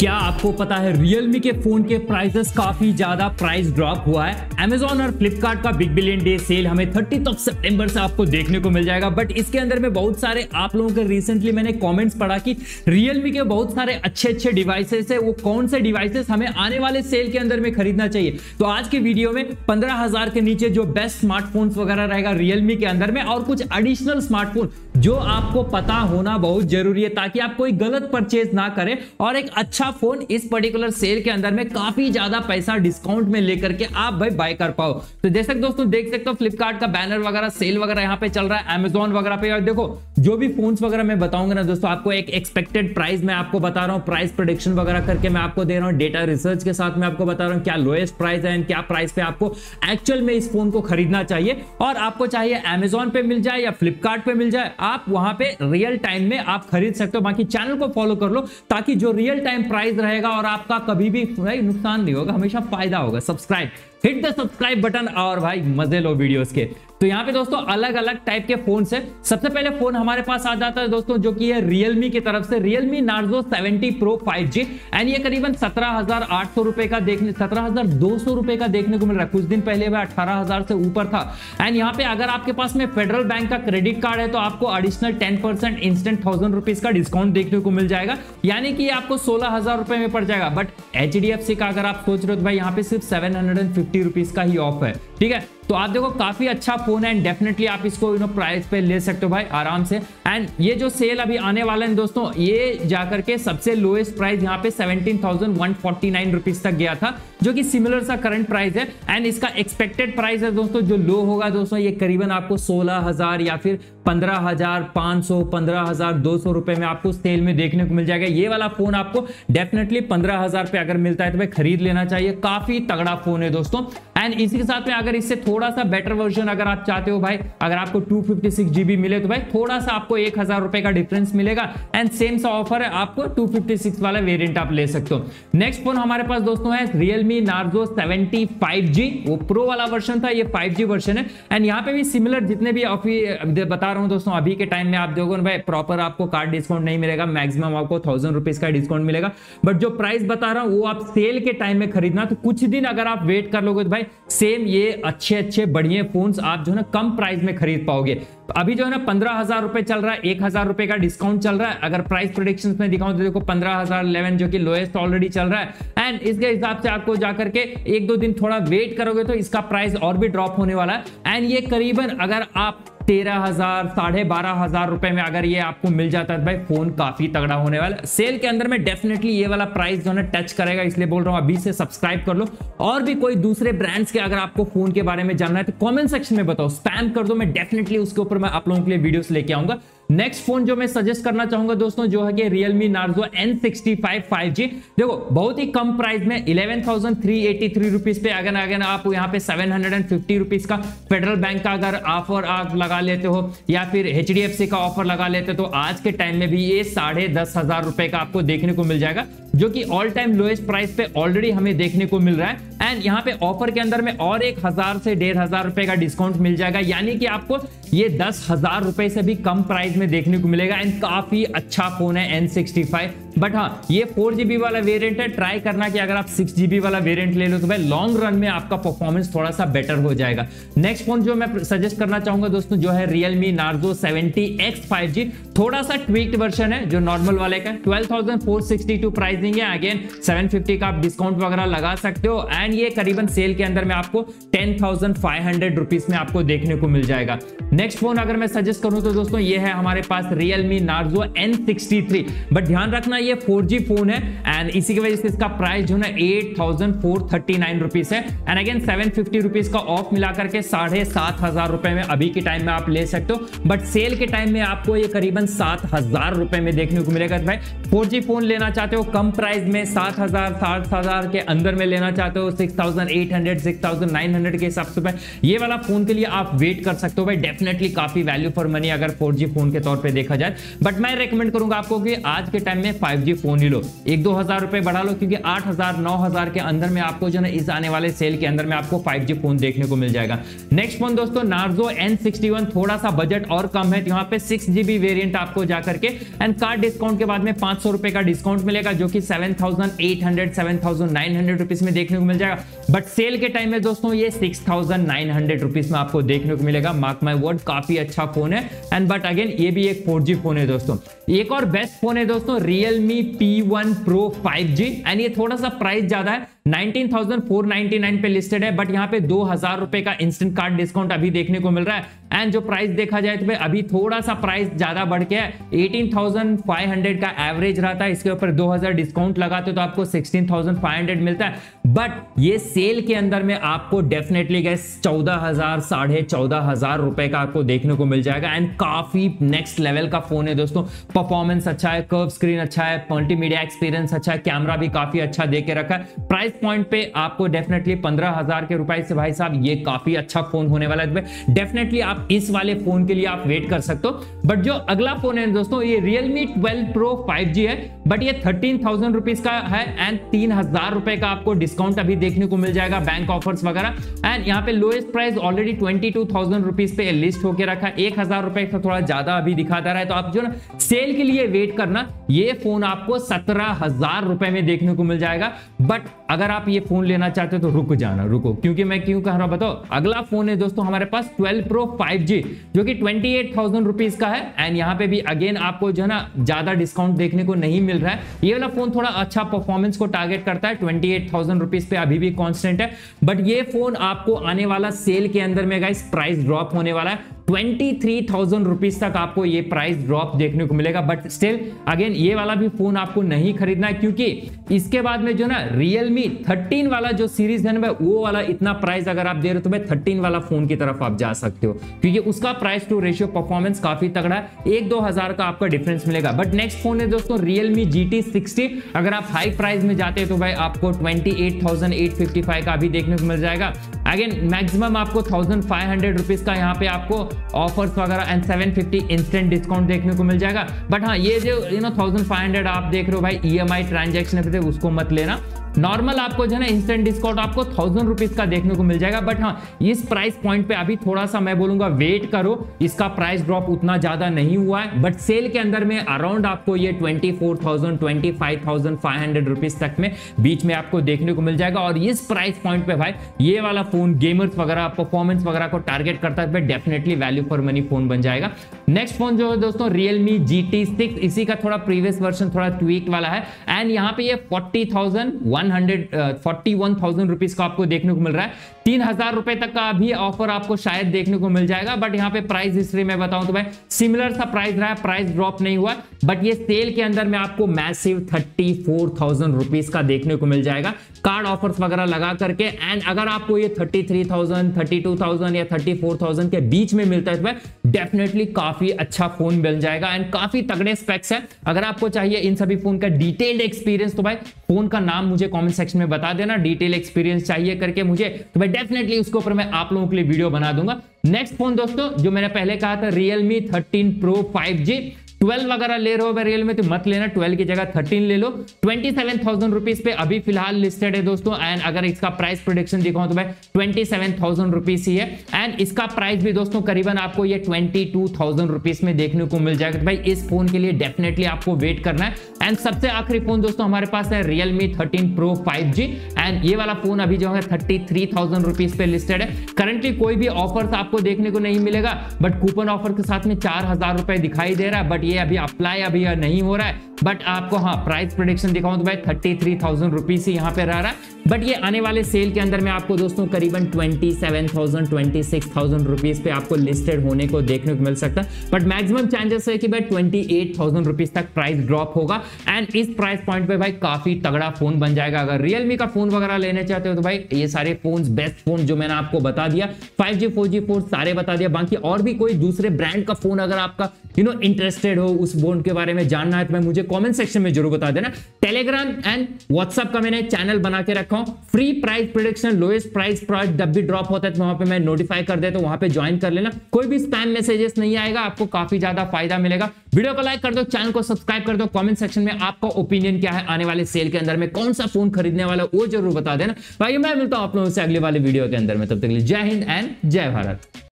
क्या आपको पता है Realme के फ़ोन के प्राइसेस काफ़ी ज़्यादा प्राइस ड्रॉप हुआ है? Amazon और Flipkart का बिग बिलियन डे सेल हमें थर्टी ऑफ़ सितंबर से आपको देखने को मिल जाएगा। बट इसके अंदर में बहुत सारे आप लोगों के रिसेंटली मैंने कमेंट्स पढ़ा कि Realme के बहुत सारे अच्छे अच्छे डिवाइसेस है। वो कौन से डिवाइसेस हमें आने वाले सेल के अंदर में खरीदना चाहिए? तो आज के वीडियो में पंद्रह के नीचे जो बेस्ट स्मार्टफ़ोन वगैरह रहेगा रियलमी के अंदर में और कुछ एडिशनल स्मार्टफ़ोन जो आपको पता होना बहुत ज़रूरी है ताकि आप कोई गलत परचेज ना करें और एक अच्छा फ़ोन इस पर्टिकुलर सेल के अंदर में काफ़ी ज़्यादा पैसा डिस्काउंट में लेकर के आप भाई बाय कर पाओ। तो जैसे दोस्तों देख सकते हो फ्लिपकार्ट का बैनर वगैरह सेल वगैरह यहाँ पे चल रहा है अमेजोन वगैरह पे। और देखो, जो भी फ़ोन वगैरह मैं बताऊँगा ना दोस्तों, आपको एक एक्सपेक्टेड प्राइस मैं आपको बता रहा हूँ। प्राइस प्रोडिक्शन वगैरह करके मैं आपको दे रहा हूँ। डेटा रिसर्च के साथ मैं आपको बता रहा हूँ क्या लोएस्ट प्राइस है क्या प्राइस पे आपको एक्चुअल में इस फ़ोन को खरीदना चाहिए। और आपको चाहिए अमेजोन पे मिल जाए या फ्लिपकार्ट मिल जाए आप वहाँ पे रियल टाइम में आप खरीद सकते हो। बाकी चैनल को फॉलो कर लो ताकि जो रियल टाइम प्राइस रहेगा और आपका कभी भी नुकसान नहीं होगा, हमेशा फ़ायदा होगा। Subscribe hit the subscribe button और भाई मज़े लो वीडियोस के। तो यहाँ पे दोस्तों अलग अलग टाइप के फ़ोन है। सबसे पहले फ़ोन हमारे पास आ जाता है दोस्तों, जो कि है रियलमी की तरफ़ से। Realme Narzo 70 pro 5G and ये करीबन सत्रह रुपए का देखने, सत्रह रुपए का देखने को मिल रहा है। कुछ दिन पहले वह अठारह से ऊपर था। एंड यहाँ पे अगर आपके पास में फेडरल बैंक का क्रेडिट कार्ड है तो आपको additional ten percent instant thousand rupees का डिस्काउंट देखने को मिल जाएगा। यानी कि आपको सोलह हज़ार रुपए में पड़ जाएगा। बट HDFC का अगर आप सोच रहे हो तो भाई यहाँ पे सिर्फ़ seven hundred and fifty rupees का ही ऑफ़ है। ठीक है? तो आप देखो, काफ़ी अच्छा फ़ोन है एंड डेफिनेटली आप इसको यू नो प्राइस पे ले सकते हो भाई, आराम से। एंड ये जो सेल अभी आने वाला है, दोस्तों, ये जाकर के सबसे लोएस्ट प्राइस यहाँ पे seventeen thousand one forty nine rupees तक गया था, जो कि सिमिलर सा करंट प्राइस है। एंड इसका एक्सपेक्टेड प्राइस है, दोस्तों, जो लो होगा, दोस्तों, ये करीबन आपको सोलह हज़ार या फिर पंद्रह हज़ार, पाँच सौ, पंद्रह हज़ार, दो सौ रुपए में आपको सेल में देखने को मिल जाएगा। ये वाला फ़ोन आपको डेफिनेटली पंद्रह हज़ार पे अगर मिलता है तो भाई खरीद लेना चाहिए। काफ़ी तगड़ा फ़ोन है, दोस्तों। एंड इसी के साथ में अगर इससे थोड़ा सा बेटर वर्जन अगर आप चाहते हो भाई, अगर आपको टू फिफ्टी मिले तो भाई थोड़ा सा आपको एक हज़ार रुपए का डिफरेंस मिलेगा। एंड सेम सा ऑफ़र है, आपको टू वाला वेरियंट आप ले सकते हो। नेक्स्ट फ़ोन हमारे पास दोस्तों है रियलमी नार्जो सेवेंटी वो प्रो वाला वर्जन था, ये फाइव जी वर्जन है। एंड यहाँ पे भी सिमिलर जितने भी बता रहा हूँ दोस्तों, अभी के टाइम में आप देखोगे भाई प्रॉपर आपको कार्ड डिस्काउंट नहीं मिलेगा। मैक्सिमम आपको थाउज़ेंड रुपीज़ का डिस्काउंट मिलेगा। बट जो प्राइस बता रहा हूँ, वो आप सेल के टाइम में खरीदना। तो कुछ दिन अगर आप वेट कर लोगे तो भाई सेम ये अच्छे अच्छे बढ़िया फ़ोन आप जो है ना कम प्राइस में खरीद पाओगे। अभी जो है ना पंद्रह हज़ार रुपए चल रहा है, एक हज़ार रुपए का डिस्काउंट चल रहा है। अगर प्राइस प्रोडिक्शन में दिखाऊँ तो देखो पंद्रह हज़ार इलेवन जो कि लोएस्ट ऑलरेडी चल रहा है। एंड इसके हिसाब से आपको जाकर के एक दो दिन थोड़ा वेट करोगे तो इसका प्राइस और भी ड्रॉप होने वाला है। एंड ये करीबन अगर आप तेरह हज़ार, साढ़े बारह हज़ार रुपए में अगर ये आपको मिल जाता है तो भाई फ़ोन काफ़ी तगड़ा होने वाला सेल के अंदर में डेफिनेटली ये वाला प्राइस जो है टच करेगा, इसलिए बोल रहा हूँ, अभी से सब्सक्राइब कर लो। और भी कोई दूसरे ब्रांड्स के अगर आपको फ़ोन के बारे में जानना है तो कॉमेंट सेक्शन में बताओ। स्पैम कर दो, मैं डेफिनेटली उसके ऊपर मैं आप लोगों के लिए वीडियोस लेके आऊँगा। नेक्स्ट फ़ोन जो मैं सजेस्ट करना चाहूँगा दोस्तों जो है कि Realme Narzo N65 5G देखो बहुत ही कम प्राइस में 11,383 रुपीस पे अगर अगर आप यहाँ पे 750 रुपीस का फेडरल बैंक का अगर ऑफ़र आप लगा लेते हो या फिर HDFC का ऑफ़र लगा लेते हो तो आज के टाइम में भी ये साढ़े दस हज़ार रुपए का आपको देखने को मिल जाएगा। जो कि ऑल टाइम लोएस्ट प्राइस पे ऑलरेडी हमें देखने को मिल रहा है। एंड यहाँ पे ऑफ़र के अंदर में और एक हज़ार से डेढ़ हज़ार रुपए का डिस्काउंट मिल जाएगा। यानी कि आपको ये दस हज़ार रुपए से भी कम प्राइस में देखने को मिलेगा। एंड काफ़ी अच्छा फ़ोन है एन सिक्सटी फाइव बट हाँ ये फोर जीबी वाला वेरिएंट है। ट्राई करना कि अगर आप सिक्स जीबी वाला वेरिएंट ले लो तो भाई लॉन्ग रन में आपका परफॉर्मेंस थोड़ा सा बेटर हो जाएगा। नेक्स्ट फ़ोन जो मैं सजेस्ट करना चाहूँगा दोस्तों, जो है Realme Narzo seventy X five G थोड़ा सा ट्वीक्ड वर्जन है, जो नॉर्मल वाले का। Twelve thousand four sixty two pricing है अगेन सेवन फिफ्टी का आप डिस्काउंट वगैरह लगा सकते हो। एंड ये करीबन सेल के अंदर में आपको टेन थाउज़ेंड में आपको देखने को मिल जाएगा। नेक्स्ट फ़ोन अगर मैं सजेस्ट करूँ तो दोस्तों, ये है हमारे पास Realme Narzo N sixty three but ध्यान रखना, ये 4G फ़ोन है एंड इसी की वजह से इसका प्राइस जो है eight thousand four thirty nine rupees है। And again seven fifty rupees का ऑफ़ मिला करके साढ़े सात हज़ार रुपए में अभी के टाइम में आप ले सकते हो। बट सेल के टाइम में आपको ये करीबन सात हज़ार रुपए में देखने को मिलेगा भाई। फोर जी फ़ोन लेना चाहते हो, कम प्राइस में सात हज़ार सात हज़ार के अंदर में लेना चाहते हो six thousand eight hundred six thousand nine hundred के हिसाब से। ये वाला फ़ोन के लिए आप वेट कर सकते हो, भाई डेफिनेट डेफिनेटली काफ़ी वैल्यू फॉर मनी अगर फोर फ़ोन के तौर पर देखा जाए। बट मैं रिकमेंड करूँगा आपको कि आज के टाइम में फाइव फ़ोन ही लो। एक दो हज़ार रुपए बढ़ा लो, क्योंकि आठ हज़ार, नौ हज़ार के अंदर में आपको जो है इस आने वाले सेल के अंदर में आपको फाइव फ़ोन देखने को मिल जाएगा। नेक्स्ट फ़ोन दोस्तों नार्जो एन थोड़ा सा बजट और कम है। यहाँ पे सिक्स जीबी वेरियंट आपको जाकर के एंड कार्ड डिस्काउंट के बाद में पाँच सौ रुपए का डिस्काउंट मिलेगा, जो कि seven thousand eight hundred seven thousand nine hundred rupees में देखने को मिल जाएगा। बट सेल के टाइम में दोस्तों, ये six thousand nine hundred rupees में आपको देखने को मिलेगा। मार्क माई वर्ड काफ़ी अच्छा फ़ोन है। एंड बट अगेन ये भी एक फोर फ़ोन है दोस्तों। एक और बेस्ट फ़ोन है दोस्तों Realme P one pro five and ये थोड़ा सा प्राइस ज़्यादा है 19,499 पे लिस्टेड है बट यहाँ पे दो हज़ार रुपए का इंस्टेंट कार्ड डिस्काउंट अभी देखने को मिल रहा है। एंड जो प्राइस देखा जाए तो अभी थोड़ा सा प्राइस ज़्यादा बढ़ के है। 18,500 का एवरेज रहता है। इसके ऊपर 2000 डिस्काउंट लगाते तो आपको 16,500 मिलता है। बट ये सेल के अंदर में आपको डेफिनेटली गए चौदह हज़ार साढ़े चौदह हज़ार रुपए का आपको देखने को मिल जाएगा। एंड काफ़ी नेक्स्ट लेवल का फ़ोन है दोस्तों। परफॉर्मेंस अच्छा है कर्व स्क्रीन अच्छा है मल्टीमीडिया एक्सपीरियंस अच्छा है कैमरा भी काफ़ी अच्छा दे के रखा है। प्राइस पॉइंट पे आपको डेफिनेटली पंद्रह हज़ार के रुपए से भाई साहब ये काफ़ी अच्छा फ़ोन होने वाला है। डेफिनेटली आप इस वाले फ़ोन के लिए आप वेट कर सकते हो। बट जो अगला फ़ोन है दोस्तों, ये Realme 12 Pro 5G है। बट ये थर्टीन थाउज़ेंड रुपीज़ का है एंड तीन हज़ार रुपए का आपको डिस्काउंट अभी देखने को मिल जाएगा बैंक ऑफर्स वगैरह। एंड यहाँ पे lowest price already twenty two thousand rupees पे लिस्ट होकर रखा है। एक हज़ार रुपए का थोड़ा ज़्यादा अभी दिखाता रहा है। तो आप जो ना सेल के लिए वेट करना, ये फ़ोन आपको सत्रह हज़ार रुपए में देखने को मिल जाएगा। बट अगर आप ये फ़ोन लेना चाहते हो तो रुक जाना, रुको। क्योंकि मैं क्यों कह रहा हूँ, बताओ। अगला फ़ोन है दोस्तों, हमारे पास 12 प्रो 5G जो कि ट्वेंटी एट थाउज़ेंड रुपीज़ का है। एंड यहाँ पे भी अगेन आपको जो है ना, ज़्यादा डिस्काउंट देखने को नहीं मिल रहा है। ये वाला फ़ोन थोड़ा अच्छा परफॉर्मेंस को टारगेट करता है। ट्वेंटी एट थाउज़ेंड रुपीज़ पे अभी भी कॉन्स्टेंट है। बट ये फ़ोन आपको आने वाला सेल के अंदर में गाइस प्राइस ड्रॉप होने वाला है। ट्वेंटी थ्री थाउज़ेंड रुपीज़ तक आपको ये प्राइस ड्रॉप देखने को मिलेगा। बट स्टिल अगेन ये वाला भी फ़ोन आपको नहीं खरीदना है, क्योंकि इसके बाद में जो ना रियलमी 13 वाला जो सीरीज़ है ना वो वाला इतना प्राइस अगर आप दे रहे हो तो भाई थर्टीन वाला फ़ोन की तरफ़ आप जा सकते हो। क्योंकि उसका प्राइस टू रेशियो परफॉर्मेंस काफ़ी तगड़ा है। एक दो हज़ार का आपका डिफरेंस मिलेगा। बट नेक्स्ट फ़ोन है दोस्तों रियलमी जी टी अगर आप हाई प्राइस में जाते हैं तो भाई आपको twenty eight thousand eight fifty five का अभी देखने को मिल जाएगा। अगेन मैक्सिमम आपको थाउज़ेंड फाइव हंड्रेड रुपीज़ का यहाँ पे आपको ऑफर्स वगैरह एंड 750 इंस्टेंट डिस्काउंट देखने को मिल जाएगा। बट हाँ ये जो यू नो 1500 आप देख रहे हो भाई ई एम आई ट्रांजेक्शन उसको मत लेना। नॉर्मल आपको जो है ना इंस्टेंट डिस्काउंट आपको थाउज़ेंड रुपीज़ का देखने को मिल जाएगा बट हाँ इस प्राइस पॉइंट पे अभी थोड़ा सा मैं बोलूँगा वेट करो, इसका प्राइस ड्रॉप उतना ज़्यादा नहीं हुआ है बट सेल के अंदर में अराउंड आपको ये twenty four thousand twenty five thousand five hundred rupees तक में बीच में आपको देखने को मिल जाएगा, और इस प्राइस पॉइंट पे भाई, ये वाला फ़ोन गेमर्स वगैरह परफॉर्मेंस वगैरह को टारगेट करता है definitely value for money phone बन जाएगा। नेक्स्ट फ़ोन जो है दोस्तों रियलमी जी टी इसी का थोड़ा प्रीवियस वर्जन थोड़ा ट्वीक वाला है एंड यहाँ पे ये forty thousand hundred one thousand rupees का आपको देखने को मिल रहा है। तीन हज़ार रुपए तक का भी ऑफ़र आपको शायद देखने को मिल जाएगा बट यहाँ पे प्राइस हिस्ट्री में बताऊँ तो भाई सिमिलर सा प्राइस रहा है प्राइस ड्रॉप नहीं हुआ बट ये सेल के अंदर में आपको massive thirty four thousand rupees का देखने को मिल जाएगा। कार्ड ऑफर्स वगैरह लगा करके एंड अगर आपको ये thirty three thousand thirty two thousand या थर्टी फोर थाउज़ेंड के बीच में मिलता है तो डेफिनेटली काफ़ी अच्छा फ़ोन मिल जाएगा एंड काफ़ी तगड़े स्पेक्स है। अगर आपको चाहिए इन सभी फ़ोन का डिटेल्ड एक्सपीरियंस तो भाई फ़ोन का नाम मुझे कॉमेंट सेक्शन में बता देना डिटेल एक्सपीरियंस चाहिए करके मुझे तो भाई डेफिनेटली उसके ऊपर मैं आप लोगों के लिए वीडियो बना दूँगा। नेक्स्ट फ़ोन दोस्तों, जो मैंने पहले कहा था Realme thirteen pro five twelve वगैरह ले रहे हो रियल में तो मत लेना, ट्वेल्व की जगह थर्टीन ले लो। ट्वेंटी सेवन थाउज़ेंड रुपीज़ पे अभी फ़िलहाल लिस्टेड है दोस्तों एंड अगर इसका प्राइस प्रोडिक्शन दिखाऊँ तो भाई ट्वेंटी सेवन थाउज़ेंड रुपीज़ ही है। एंड इसका प्राइस भी दोस्तों, करीबन आपको ये ट्वेंटी टू थाउज़ेंड रुपीज़ में देखने को मिल जाएगा। तो भाई इस फ़ोन के लिए डेफिनेटली आपको वेट करना है। एंड सबसे आखिरी फ़ोन दोस्तों हमारे पास है Realme thirteen pro five and ये वाला फ़ोन अभी जो है थर्टी थ्री थाउज़ेंड रुपीज़ पे लिस्टेड है. करंटली कोई भी ऑफ़र आपको देखने को नहीं मिलेगा बट कूपन ऑफ़र के साथ में चार हज़ार रुपए दिखाई दे रहा है बट ये अभी अप्लाई अभी नहीं हो रहा है. बट आपको हाँ प्राइस प्रोडिक्शन दिखाऊँ तो भाई थर्टी थ्री थाउज़ेंड रुपीज़ ही यहाँ पे रह रहा है. बट ये आने वाले सेल के अंदर में आपको दोस्तों करीबन twenty seven thousand twenty six thousand rupees पे आपको लिस्टेड होने को देखने को मिल सकता है। बट मैक्सिमम चांसेस है कि भाई ट्वेंटी एट थाउज़ेंड रुपीज़ तक प्राइस ड्रॉप होगा। एंड इस प्राइस पॉइंट पे भाई काफ़ी तगड़ा फ़ोन बन जाएगा। अगर रियलमी का फ़ोन वगैरह लेने चाहते हो तो भाई ये सारे फ़ोन बेस्ट फ़ोन जो मैंने आपको बता दिया five G four G four सारे बता दिया। बाकी और भी कोई दूसरे ब्रांड का फ़ोन अगर आपका यू नो इंटरेस्टेड हो उस फ़ोन के बारे में जानना है तो मैं मुझे कॉमेंट सेक्शन में ज़रूर बता देना। टेलीग्राम एंड व्हाट्सएप का मैंने चैनल बना के रखा रखा free price production lowest price product जब भी ड्रॉप होता है तो वहाँ पे मैं नोटिफाई कर देता हूँ, वहाँ पे ज्वाइन कर लेना। कोई भी स्पैम मैसेजेस नहीं आएगा, आपको काफ़ी ज़्यादा फ़ायदा मिलेगा। वीडियो को लाइक कर दो चैनल को सब्सक्राइब कर दो। कमेंट सेक्शन में आपका ओपिनियन क्या है आने वाले सेल के अंदर में, कौन सा फ़ोन खरीदने वाला वो ज़रूर बता देना। भाई मैं मिलता हूँ आप लोगों से अगले वाले वीडियो के अंदर में। तब तक जय हिंद एंड जय भारत।